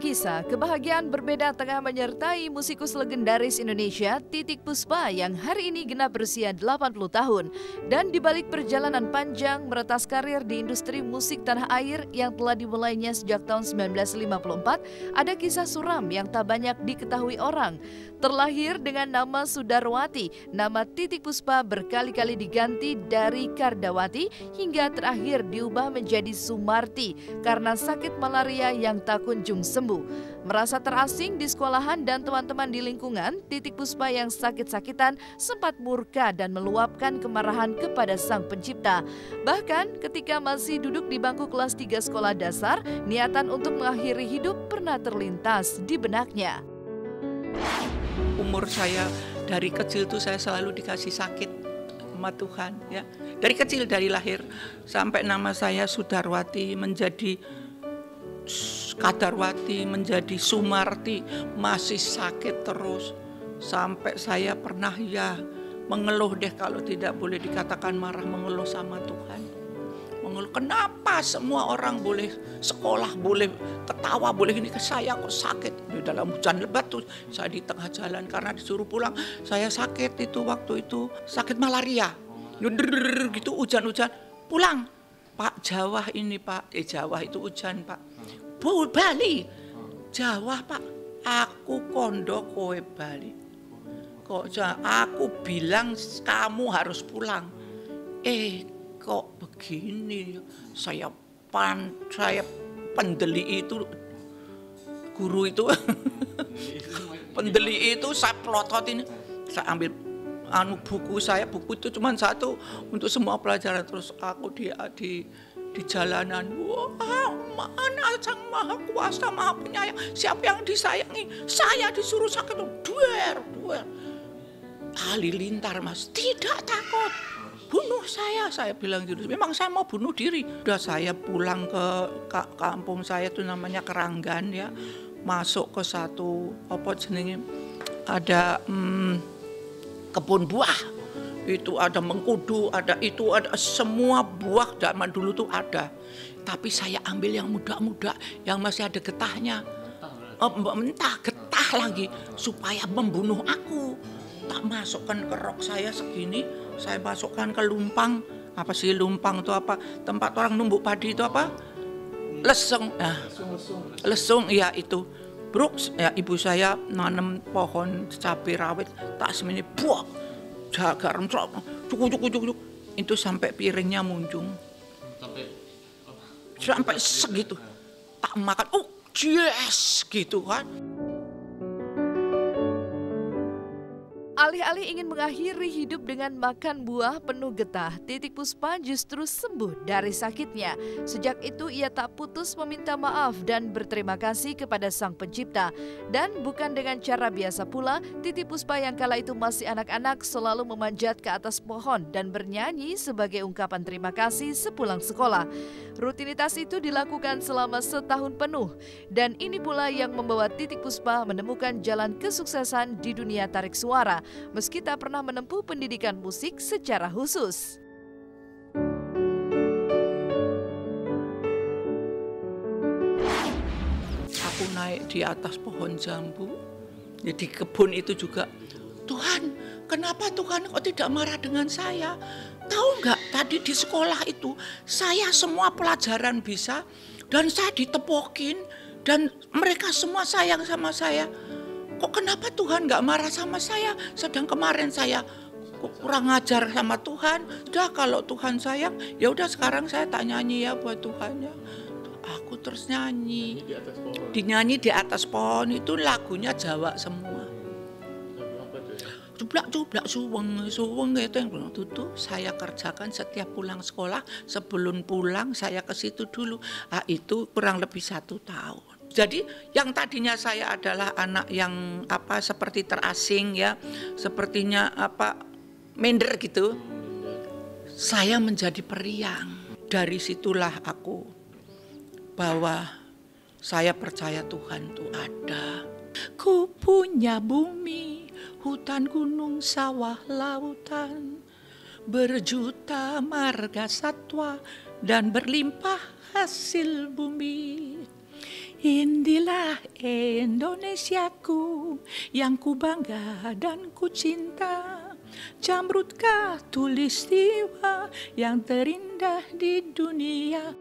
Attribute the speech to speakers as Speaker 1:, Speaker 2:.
Speaker 1: kisah, kebahagiaan berbeda tengah menyertai musikus legendaris Indonesia Titik Puspa yang hari ini genap berusia 80 tahun. Dan di balik perjalanan panjang meretas karir di industri musik tanah air yang telah dimulainya sejak tahun 1954, ada kisah suram yang tak banyak diketahui orang. Terlahir dengan nama Sudarwati, nama Titik Puspa berkali-kali diganti dari Kardawati hingga terakhir diubah menjadi Sumarti karena sakit malaria yang tak kunjung sembuh. Merasa terasing di sekolahan dan teman-teman di lingkungan, Titik Puspa yang sakit-sakitan sempat murka dan meluapkan kemarahan kepada sang pencipta. Bahkan ketika masih duduk di bangku kelas 3 sekolah dasar, niatan untuk mengakhiri hidup pernah terlintas di benaknya.
Speaker 2: Umur saya dari kecil tuh saya selalu dikasih sakit sama Tuhan ya. Dari kecil dari lahir sampai nama saya Sudarwati menjadi Kadarwati menjadi Sumarti masih sakit terus. Sampai saya pernah ya mengeluh deh kalau tidak boleh dikatakan marah mengeluh sama Tuhan. Mengeluh kenapa semua orang boleh sekolah boleh ketawa boleh ini ke saya kok sakit? Di dalam hujan lebat tuh saya di tengah jalan karena disuruh pulang saya sakit itu waktu itu sakit malaria. Gitu hujan-hujan. Pulang. Pak Jawa ini Pak. Eh Jawa itu hujan Pak Bali? Jawa Pak. Aku kondo kowe Bali. Kok aku bilang kamu harus pulang. Eh kok begini? Saya pan saya pendeli itu. Guru itu. Pendeli itu saya pelototin saya ambil anu buku saya. Buku itu cuma satu untuk semua pelajaran. Terus aku di di di jalanan wah mana sang maha kuasa maha penyayang. Siapa yang disayangi? Saya disuruh sakit duer duer. Halilintar mas. Tidak takut. Bunuh saya saya bilang gitu. Memang saya mau bunuh diri. Udah saya pulang ke kampung saya itu namanya Keranggan ya. Masuk ke satu apa jenenge? Ada hmm, kebun buah itu ada mengkudu, ada itu, ada semua buah zaman dulu tuh ada. Tapi saya ambil yang muda-muda, yang masih ada getahnya. Oh, mentah, getah lagi supaya membunuh aku. Tak masukkan ke rok saya segini, saya masukkan ke lumpang. Apa sih lumpang itu apa? Tempat orang numbuk padi itu apa? Lesung. Nah, lesung, ya itu. Brooks, ya ibu saya nanam pohon cabai rawit, tak semini buah garam cukup cukup cukup itu sampai piringnya muncung. Sampai sampai segitu. Tak makan. Oh yes gitu kan
Speaker 1: Alih-alih ingin mengakhiri hidup dengan makan buah penuh getah, Titik Puspa justru sembuh dari sakitnya. Sejak itu ia tak putus meminta maaf dan berterima kasih kepada Sang Pencipta. Dan bukan dengan cara biasa pula, Titik Puspa yang kala itu masih anak-anak selalu memanjat ke atas pohon dan bernyanyi sebagai ungkapan terima kasih sepulang sekolah. Rutinitas itu dilakukan selama setahun penuh. Dan ini pula yang membawa Titik Puspa menemukan jalan kesuksesan di dunia tarik suara meski tak pernah menempuh pendidikan musik secara khusus.
Speaker 2: Aku naik di atas pohon jambu, jadi kebun itu juga, Tuhan kenapa Tuhan kok tidak marah dengan saya? Tahu nggak tadi di sekolah itu saya semua pelajaran bisa dan saya ditepokin dan mereka semua sayang sama saya kok kenapa Tuhan nggak marah sama saya? Sedang kemarin saya kurang ngajar sama Tuhan. Udah kalau Tuhan sayang, ya udah sekarang saya tak nyanyi ya buat Tuhan ya. Aku terus nyanyi. Di atas pohon. Dinyanyi di atas pohon itu lagunya Jawa semua. Cublak cublak suweng suweng itu yang saya kerjakan setiap pulang sekolah sebelum pulang saya ke situ dulu nah, itu kurang lebih satu tahun jadi yang tadinya saya adalah anak yang apa seperti terasing ya, sepertinya apa minder gitu. Saya menjadi periang. Dari situlah aku bahwa saya percaya Tuhan itu ada. Ku punya bumi, hutan, gunung, sawah, lautan, berjuta marga satwa dan berlimpah hasil bumi. Inilah Indonesiaku yang ku bangga dan ku cinta. Jamrutkah tulis tiwa yang terindah di dunia